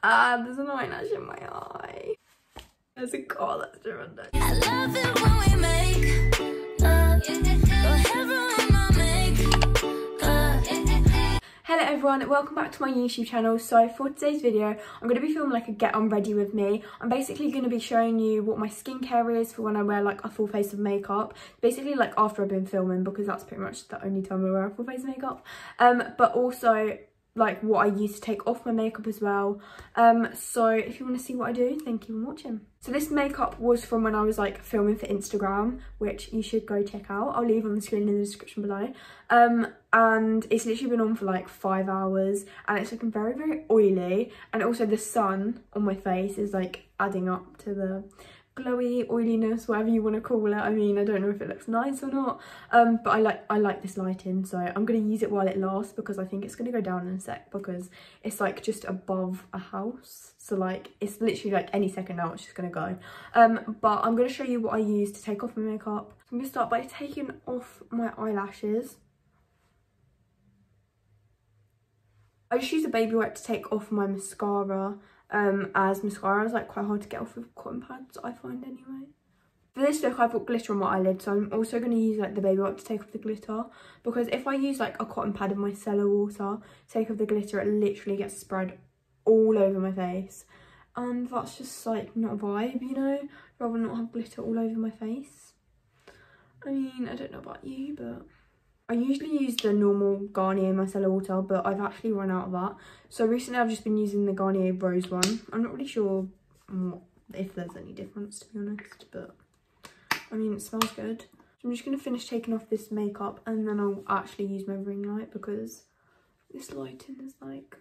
Ah, there's an eyelash in my eye. There's a car that's down. I love it when we make love. Go ahead, my make love. Hello everyone, welcome back to my YouTube channel. So for today's video, I'm going to be filming like a get unready with me. I'm basically going to be showing you what my skincare is for when I wear like a full face of makeup. Basically like after I've been filming because that's pretty much the only time I wear a full face of makeup. Um, but also like what I use to take off my makeup as well. Um, so if you want to see what I do, thank you for watching. So this makeup was from when I was like filming for Instagram, which you should go check out. I'll leave on the screen in the description below. Um, and it's literally been on for like five hours and it's looking very, very oily. And also the sun on my face is like adding up to the glowy oiliness whatever you want to call it. I mean i don't know if it looks nice or not. Um but i like i like this lighting so i'm going to use it while it lasts because i think it's going to go down in a sec because it's like just above a house. So like it's literally like any second now it's just going to go. Um but i'm going to show you what i use to take off my makeup. I'm going to start by taking off my eyelashes. I just use a baby wipe to take off my mascara um, as mascara is like quite hard to get off with cotton pads, I find anyway. For this look, I've got glitter on my eyelid, so I'm also going to use like the baby wipe to take off the glitter. Because if I use like a cotton pad in micellar water to take off the glitter, it literally gets spread all over my face. And that's just like not a vibe, you know? Rather not have glitter all over my face. I mean, I don't know about you, but... I usually use the normal Garnier micellar water, but I've actually run out of that. So recently I've just been using the Garnier Rose one. I'm not really sure if there's any difference, to be honest, but I mean, it smells good. So I'm just going to finish taking off this makeup and then I'll actually use my ring light because this lighting is like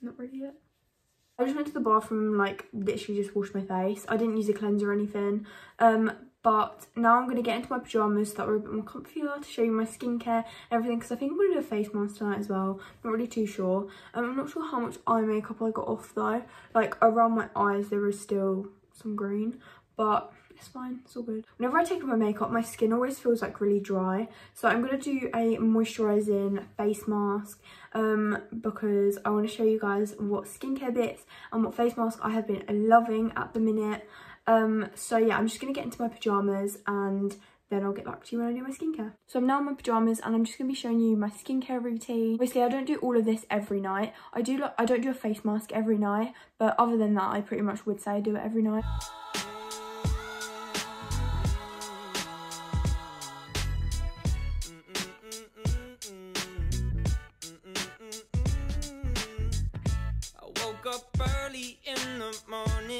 not really it. I just went to the bathroom like literally just washed my face. I didn't use a cleanser or anything. Um, but now I'm going to get into my pyjamas so that we're a bit more comfier to show you my skincare and everything because I think I'm going to do a face mask tonight as well. I'm not really too sure. Um, I'm not sure how much eye makeup I got off though. Like around my eyes there is still some green but it's fine, it's all good. Whenever I take off my makeup, my skin always feels like really dry. So I'm going to do a moisturising face mask um, because I want to show you guys what skincare bits and what face mask I have been loving at the minute. Um, so yeah, I'm just going to get into my pyjamas and then I'll get back to you when I do my skincare. So I'm now in my pyjamas and I'm just going to be showing you my skincare routine. Obviously, I don't do all of this every night. I do. I don't do a face mask every night, but other than that, I pretty much would say I do it every night.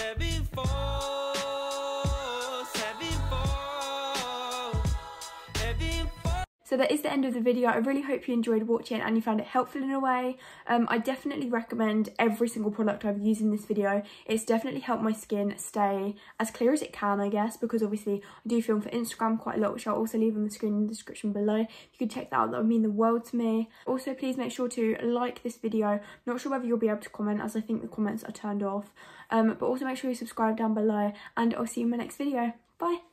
there before. So that is the end of the video. I really hope you enjoyed watching and you found it helpful in a way. Um, I definitely recommend every single product I've used in this video. It's definitely helped my skin stay as clear as it can, I guess, because obviously I do film for Instagram quite a lot, which I'll also leave on the screen in the description below. You can check that out, that would mean the world to me. Also, please make sure to like this video. Not sure whether you'll be able to comment as I think the comments are turned off. Um, but also make sure you subscribe down below and I'll see you in my next video. Bye!